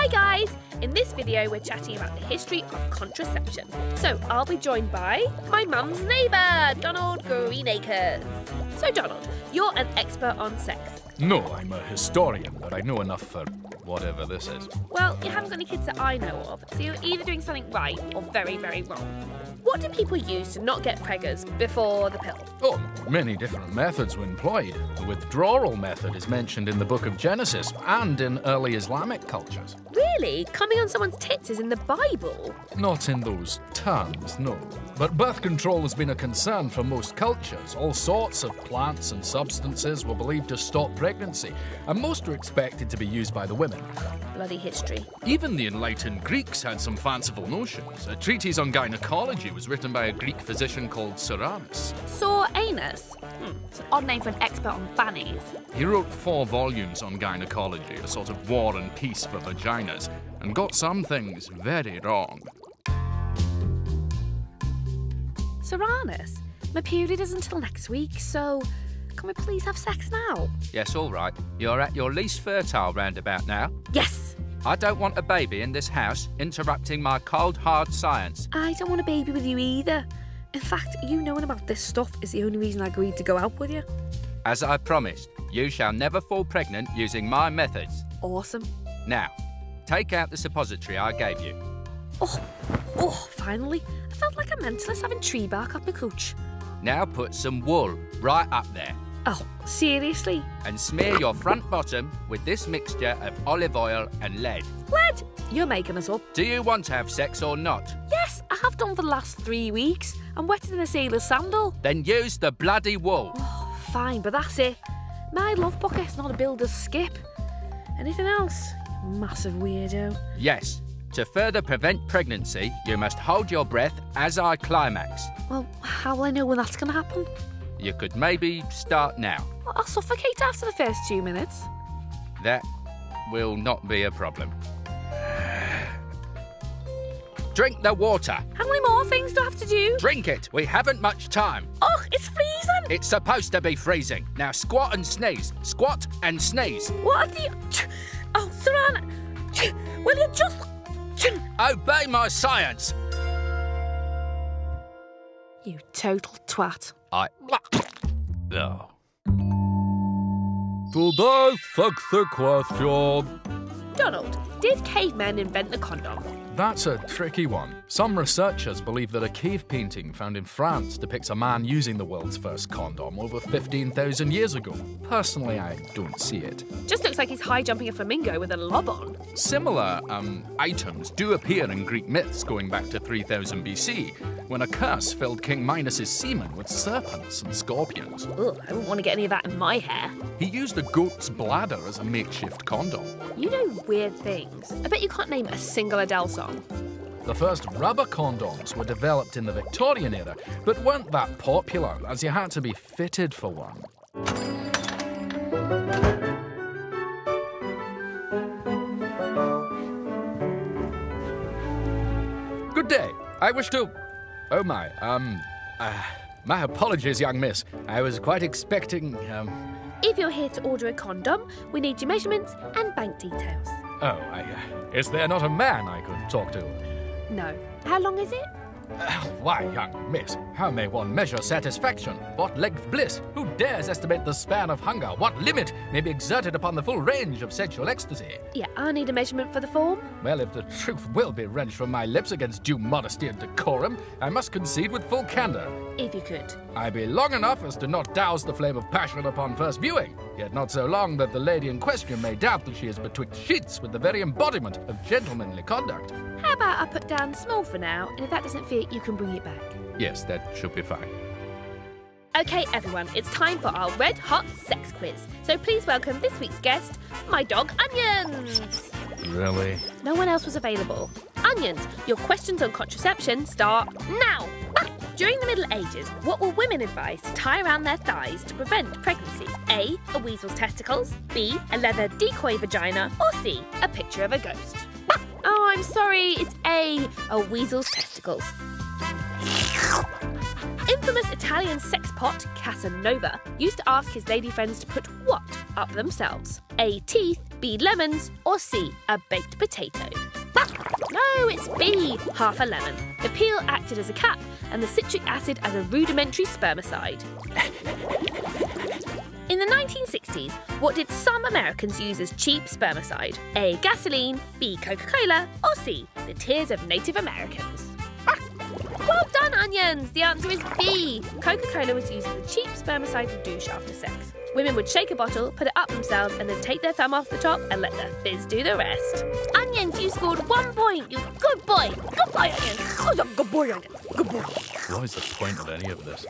Hi guys! In this video we're chatting about the history of contraception. So I'll be joined by my mum's neighbour, Donald Greenacres. So Donald, you're an expert on sex. No, I'm a historian, but I know enough for whatever this is. Well, you haven't got any kids that I know of, so you're either doing something right or very, very wrong. What do people use to not get preggers before the pill? Oh, many different methods were employed. The withdrawal method is mentioned in the book of Genesis and in early Islamic cultures. Really? Coming on someone's tits is in the Bible? Not in those terms, no. But birth control has been a concern for most cultures. All sorts of plants and substances were believed to stop pregnancy, and most were expected to be used by the women. Bloody history. Even the enlightened Greeks had some fanciful notions. A treatise on gynecology was written by a Greek physician called Soranus. Saw anus? Hmm, it's an odd name for an expert on fannies. He wrote four volumes on gynecology, a sort of war and peace for vaginas, and got some things very wrong. Soranus, my period is until next week, so can we please have sex now? Yes, all right. You're at your least fertile roundabout now. Yes! I don't want a baby in this house interrupting my cold, hard science. I don't want a baby with you either. In fact, you knowing about this stuff is the only reason I agreed to go out with you. As I promised, you shall never fall pregnant using my methods. Awesome. Now, take out the suppository I gave you. Oh, oh, finally. I felt like a mentalist having tree bark up my cooch. Now put some wool right up there Oh, seriously? and smear your front bottom with this mixture of olive oil and lead. Lead? You're making us up. Do you want to have sex or not? Yes, I have done for the last three weeks. I'm wetter than a sailor's sandal. Then use the bloody wool. Oh, fine, but that's it. My love bucket's not a builder's skip. Anything else? Massive weirdo. Yes. To further prevent pregnancy, you must hold your breath as I climax. Well, how will I know when that's going to happen? You could maybe start now. I'll suffocate after the first two minutes. That will not be a problem. Drink the water. How many more things do I have to do? Drink it. We haven't much time. Oh, it's freezing! It's supposed to be freezing. Now squat and sneeze. Squat and sneeze. What are the... Oh, Sarana! Will you just... Obey my science. You total twat. I. Oh. Today's sexy question. Donald, did cavemen invent the condom? That's a tricky one. Some researchers believe that a cave painting found in France depicts a man using the world's first condom over 15,000 years ago. Personally, I don't see it. Just looks like he's high jumping a flamingo with a lob on. Similar um, items do appear in Greek myths going back to 3000 BC, when a curse filled King Minos's semen with serpents and scorpions. Ugh, I wouldn't want to get any of that in my hair. He used a goat's bladder as a makeshift condom. You know weird things. I bet you can't name a single Adele song. The first rubber condoms were developed in the Victorian era, but weren't that popular as you had to be fitted for one. Good day. I wish to. Oh my, um. Uh, my apologies, young miss. I was quite expecting, um. If you're here to order a condom, we need your measurements and bank details. Oh, I. Uh, is there not a man I could talk to? No. How long is it? Why, young miss, how may one measure satisfaction? What length bliss? Who dares estimate the span of hunger? What limit may be exerted upon the full range of sensual ecstasy? Yeah, I need a measurement for the form. Well, if the truth will be wrenched from my lips against due modesty and decorum, I must concede with full candour. If you could. I be long enough as to not douse the flame of passion upon first viewing, yet not so long that the lady in question may doubt that she is betwixt sheets with the very embodiment of gentlemanly conduct. How about I put down small for now, and if that doesn't fit, you can bring it back. Yes, that should be fine. Okay, everyone, it's time for our red hot sex quiz. So please welcome this week's guest, my dog Onions. Really? No one else was available. Onions, your questions on contraception start now. During the Middle Ages, what were women advised to tie around their thighs to prevent pregnancy? A. A weasel's testicles. B. A leather decoy vagina. Or C. A picture of a ghost. I'm sorry, it's A. A weasel's testicles. Infamous Italian sex pot Casanova used to ask his lady friends to put what up themselves? A. Teeth. B. Lemons, or C. A baked potato? No, it's B. Half a lemon. The peel acted as a cap and the citric acid as a rudimentary spermicide. In the 1960s, what did some Americans use as cheap spermicide? A. Gasoline, B. Coca Cola, or C. The tears of Native Americans? Well done, Onions! The answer is B. Coca Cola was used as a cheap spermicide for douche after sex. Women would shake a bottle, put it up themselves, and then take their thumb off the top and let the fizz do the rest. Onions, you scored one point. You good boy. Good boy, Onions. Good boy, Onions. Good boy. What is the point of any of this?